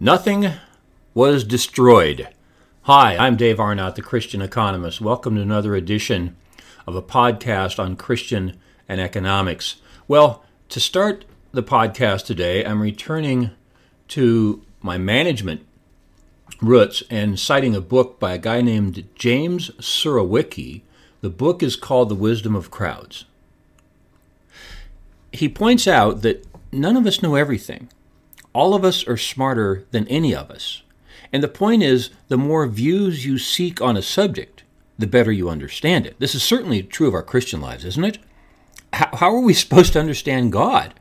Nothing was destroyed. Hi, I'm Dave Arnott, the Christian economist. Welcome to another edition of a podcast on Christian and economics. Well, to start the podcast today, I'm returning to my management roots and citing a book by a guy named James Surowiecki. The book is called The Wisdom of Crowds. He points out that none of us know everything. All of us are smarter than any of us. And the point is, the more views you seek on a subject, the better you understand it. This is certainly true of our Christian lives, isn't it? How, are we supposed to understand God?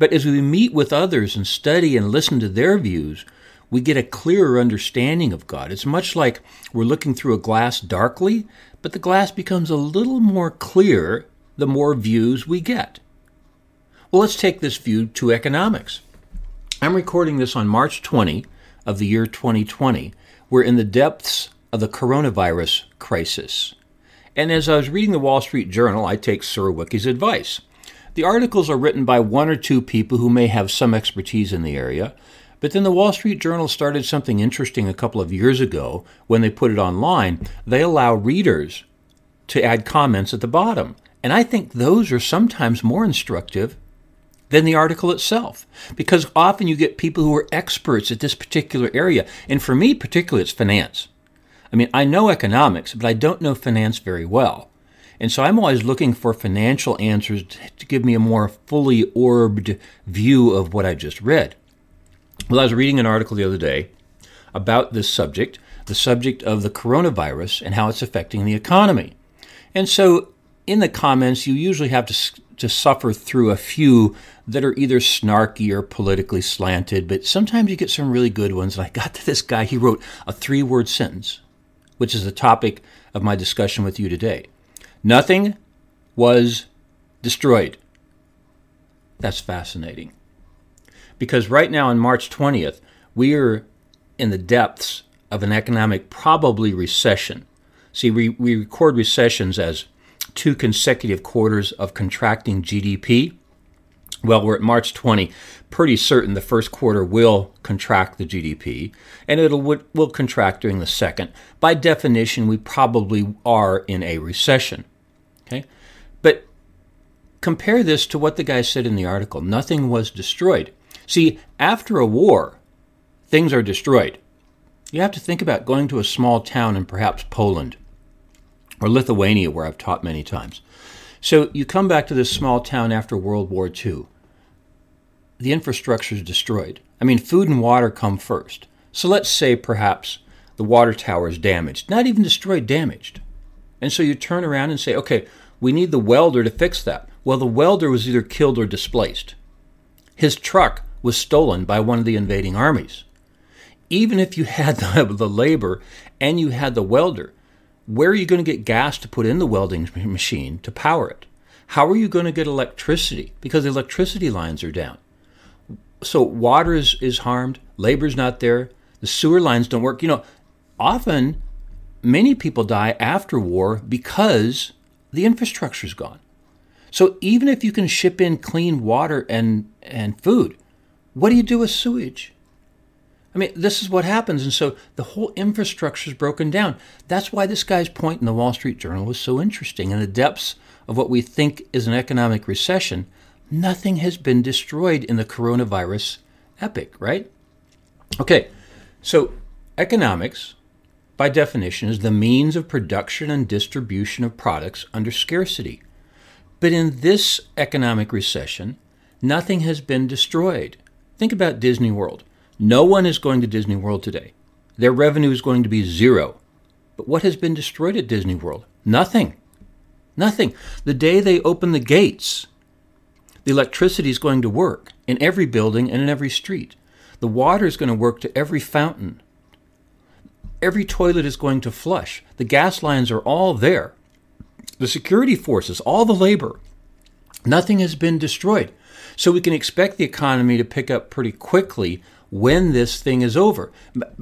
But as we meet with others and study and listen to their views, we get a clearer understanding of God. It's much like we're looking through a glass darkly, but the glass becomes a little more clear the more views we get. Well, let's take this view to economics. I'm recording this on March 20 of the year 2020. We're in the depths of the coronavirus crisis. And as I was reading the Wall Street Journal, I take Surowiecki's advice. The articles are written by one or two people who may have some expertise in the area, but then the Wall Street Journal started something interesting a couple of years ago when they put it online. They allow readers to add comments at the bottom. And I think those are sometimes more instructive than the article itself. Because often you get people who are experts at this particular area. And for me, particularly, it's finance. I mean, I know economics, but I don't know finance very well. And so I'm always looking for financial answers to give me a more fully orbed view of what I just read. Well, I was reading an article the other day about this subject, the subject of the coronavirus and how it's affecting the economy. And so in the comments, you usually have to, to suffer through a few that are either snarky or politically slanted, but sometimes you get some really good ones. And I got to this guy, he wrote a three word sentence, which is the topic of my discussion with you today. Nothing was destroyed. That's fascinating. Because right now, on March 20th, we are in the depths of an economic, probably recession. See, we, we record recessions as two consecutive quarters of contracting GDP. Well, we're at March 20. Pretty certain the first quarter will contract the GDP, and it'll will contract during the second. By definition, we probably are in a recession. Okay, but compare this to what the guy said in the article. Nothing was destroyed. See, after a war, things are destroyed. You have to think about going to a small town in perhaps Poland or Lithuania, where I've taught many times. So you come back to this small town after World War II. The infrastructure is destroyed. I mean, food and water come first. So let's say perhaps the water tower is damaged, not even destroyed, damaged. And so you turn around and say, okay, we need the welder to fix that. Well, the welder was either killed or displaced. His truck was stolen by one of the invading armies. Even if you had the, the labor and you had the welder, where are you going to get gas to put in the welding machine to power it? How are you going to get electricity? Because the electricity lines are down. So water is, is harmed, labor's not there, the sewer lines don't work. You know, often many people die after war because the infrastructure is gone. So even if you can ship in clean water and, and food, what do you do with sewage? I mean, this is what happens. And so the whole infrastructure is broken down. That's why this guy's point in the Wall Street Journal was so interesting. In the depths of what we think is an economic recession, nothing has been destroyed in the coronavirus epic, right? Okay, so economics, by definition, is the means of production and distribution of products under scarcity. But in this economic recession, nothing has been destroyed. Think about Disney World. No one is going to Disney World today. Their revenue is going to be zero. But what has been destroyed at Disney World? Nothing. Nothing. The day they open the gates, the electricity is going to work in every building and in every street. The water is going to work to every fountain. Every toilet is going to flush. The gas lines are all there. The security forces, all the labor. Nothing has been destroyed. So we can expect the economy to pick up pretty quickly when this thing is over.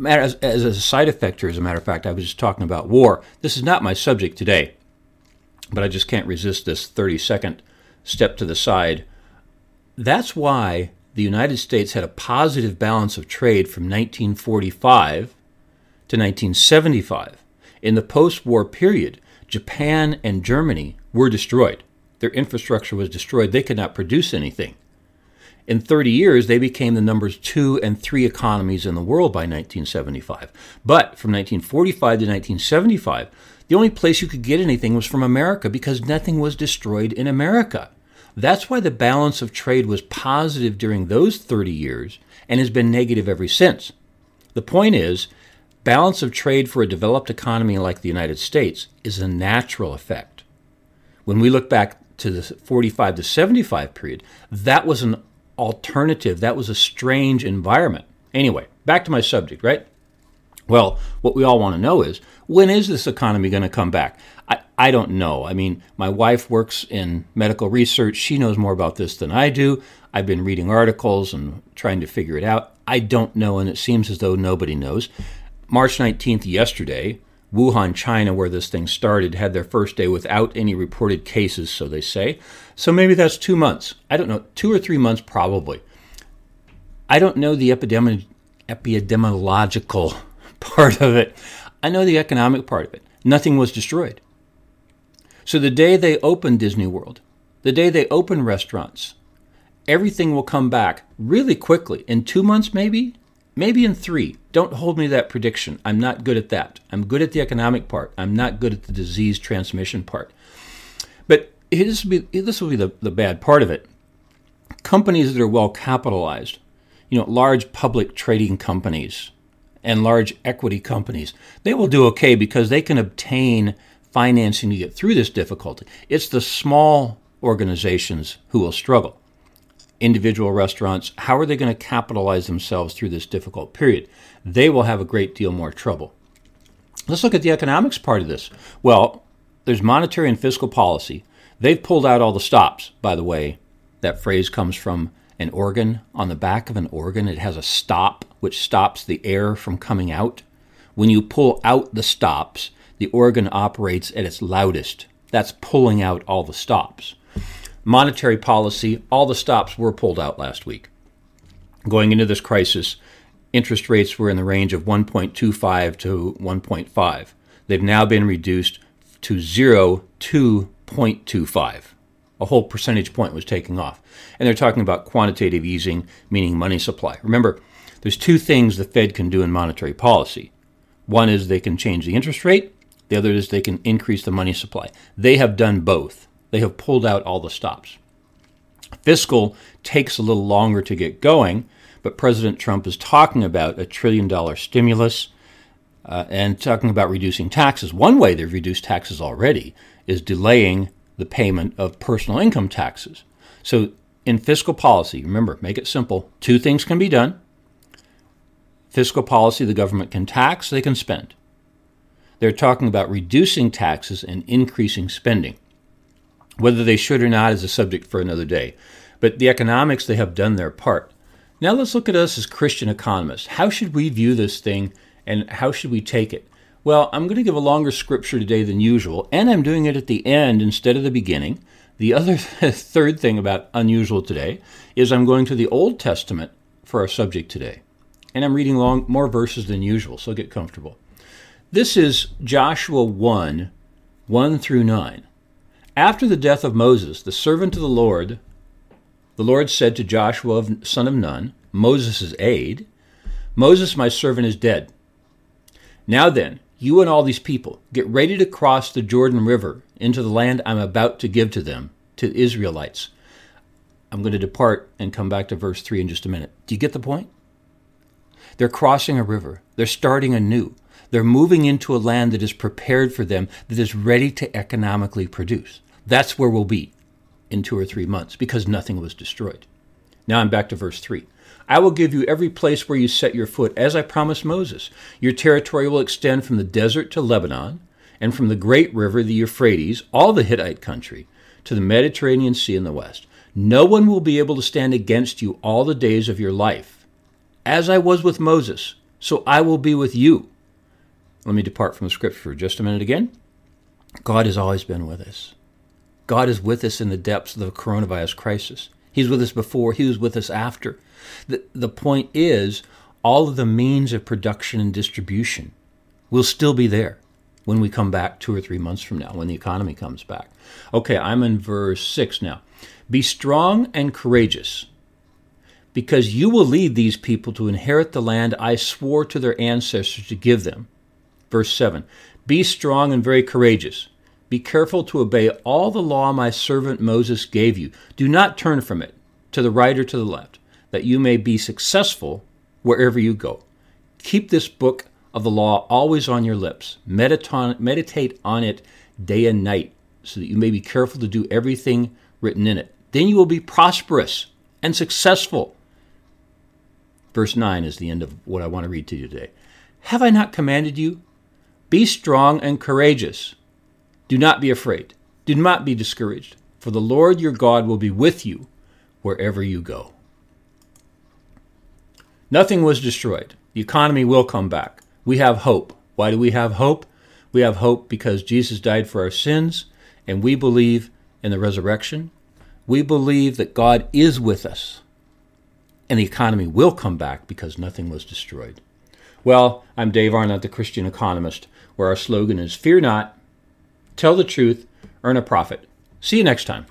As, as a side effect here, as a matter of fact, I was just talking about war. This is not my subject today, but I just can't resist this 30 second step to the side. That's why the United States had a positive balance of trade from 1945 to 1975. In the post war period, Japan and Germany were destroyed. Their infrastructure was destroyed. They could not produce anything. In 30 years, they became the numbers two and three economies in the world by 1975. But from 1945 to 1975, the only place you could get anything was from America because nothing was destroyed in America. That's why the balance of trade was positive during those 30 years and has been negative ever since. The point is, balance of trade for a developed economy like the United States is a natural effect. When we look back to the 45 to 75 period, that was an alternative. That was a strange environment. Anyway, back to my subject, right? Well, what we all want to know is when is this economy going to come back? I, I don't know. I mean, my wife works in medical research. She knows more about this than I do. I've been reading articles and trying to figure it out. I don't know, and it seems as though nobody knows. March 19th, yesterday, Wuhan, China, where this thing started, had their first day without any reported cases, so they say. So maybe that's two months. I don't know, two or three months probably. I don't know the epidemi- epidemiological part of it. I know the economic part of it. Nothing was destroyed. So the day they open Disney World, the day they open restaurants, everything will come back really quickly. In two months, maybe, maybe in three. Don't hold me to that prediction. I'm not good at that. I'm good at the economic part. I'm not good at the disease transmission part. But this will be, this will be the, the bad part of it. Companies that are well capitalized, you know, large public trading companies and large equity companies, they will do okay because they can obtain financing to get through this difficulty. It's the small organizations who will struggle individual restaurants, how are they going to capitalize themselves through this difficult period? They will have a great deal more trouble. Let's look at the economics part of this. Well, there's monetary and fiscal policy. They've pulled out all the stops, by the way. That phrase comes from an organ. On the back of an organ, it has a stop, which stops the air from coming out. When you pull out the stops, the organ operates at its loudest. That's pulling out all the stops monetary policy, all the stops were pulled out last week. Going into this crisis, interest rates were in the range of 1.25 to 1.5. They've now been reduced to 0 to 0.25. A whole percentage point was taking off. And they're talking about quantitative easing, meaning money supply. Remember, there's two things the Fed can do in monetary policy. One is they can change the interest rate, the other is they can increase the money supply. They have done both. They have pulled out all the stops. Fiscal takes a little longer to get going, but President Trump is talking about a trillion dollar stimulus uh, and talking about reducing taxes. One way they've reduced taxes already is delaying the payment of personal income taxes. So, in fiscal policy, remember, make it simple two things can be done. Fiscal policy, the government can tax, they can spend. They're talking about reducing taxes and increasing spending. Whether they should or not is a subject for another day. But the economics, they have done their part. Now let's look at us as Christian economists. How should we view this thing and how should we take it? Well, I'm going to give a longer scripture today than usual, and I'm doing it at the end instead of the beginning. The other third thing about unusual today is I'm going to the Old Testament for our subject today. And I'm reading long, more verses than usual, so get comfortable. This is Joshua 1 1 through 9. After the death of Moses, the servant of the Lord, the Lord said to Joshua, son of Nun, Moses' aide, Moses, my servant, is dead. Now then, you and all these people, get ready to cross the Jordan River into the land I'm about to give to them, to the Israelites. I'm going to depart and come back to verse 3 in just a minute. Do you get the point? They're crossing a river, they're starting anew. They're moving into a land that is prepared for them, that is ready to economically produce. That's where we'll be in two or three months because nothing was destroyed. Now I'm back to verse 3. I will give you every place where you set your foot, as I promised Moses. Your territory will extend from the desert to Lebanon, and from the great river, the Euphrates, all the Hittite country, to the Mediterranean Sea in the west. No one will be able to stand against you all the days of your life. As I was with Moses, so I will be with you. Let me depart from the scripture for just a minute again. God has always been with us. God is with us in the depths of the coronavirus crisis. He's with us before, He was with us after. The, the point is, all of the means of production and distribution will still be there when we come back two or three months from now, when the economy comes back. Okay, I'm in verse 6 now. Be strong and courageous, because you will lead these people to inherit the land I swore to their ancestors to give them. Verse 7 Be strong and very courageous. Be careful to obey all the law my servant Moses gave you. Do not turn from it to the right or to the left, that you may be successful wherever you go. Keep this book of the law always on your lips. Meditate on it day and night, so that you may be careful to do everything written in it. Then you will be prosperous and successful. Verse 9 is the end of what I want to read to you today. Have I not commanded you? Be strong and courageous. Do not be afraid. Do not be discouraged, for the Lord your God will be with you wherever you go. Nothing was destroyed. The economy will come back. We have hope. Why do we have hope? We have hope because Jesus died for our sins, and we believe in the resurrection. We believe that God is with us, and the economy will come back because nothing was destroyed. Well, I'm Dave Arnott, the Christian economist, where our slogan is Fear not, Tell the truth, earn a profit. See you next time.